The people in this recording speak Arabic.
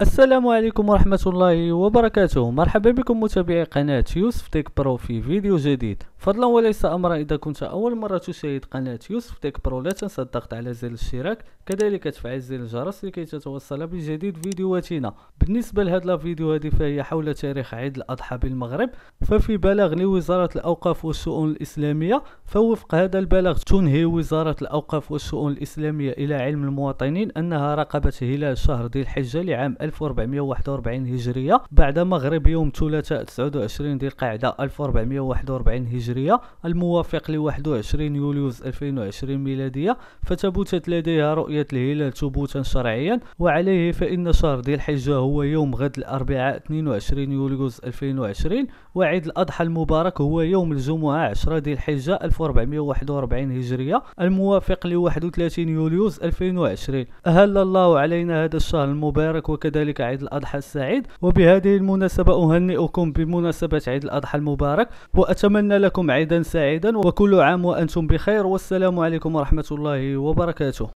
السلام عليكم ورحمة الله وبركاته. مرحبا بكم متابعي قناة يوسف تيك برو في فيديو جديد. فضلا وليس أمرا إذا كنت أول مرة تشاهد قناة يوسف تيك برو لا تنسى الضغط على زر الاشتراك كذلك تفعيل زر الجرس لكي تتوصل بجديد فيديوهاتنا. بالنسبة لهذا الفيديو هذه فهي حول تاريخ عيد الأضحى بالمغرب. ففي بلاغ لوزارة الأوقاف والشؤون الإسلامية فوفق هذا البلاغ تنهي وزارة الأوقاف والشؤون الإسلامية إلى علم المواطنين أنها راقبت هلال شهر ذي الحجة لعام 1441 هجرية. بعد مغرب يوم الثلاثاء 29 ذي القعدة 1441 هجرية. الموافق ل 21 يوليوز 2020 ميلادية. فتبتت لديها رؤية الهلال ثبوتا شرعيا. وعليه فإن شهر ذي الحجة هو يوم غد الأربعاء 22 يوليوز 2020 وعيد الأضحى المبارك هو يوم الجمعة 10 ذي الحجة 1441 هجرية. الموافق ل 31 يوليوز 2020 أهل الله علينا هذا الشهر المبارك وكذلك وكذلك عيد الأضحى السعيد وبهذه المناسبة أهنئكم بمناسبة عيد الأضحى المبارك وأتمنى لكم عيدا سعيدا وكل عام وأنتم بخير والسلام عليكم ورحمة الله وبركاته.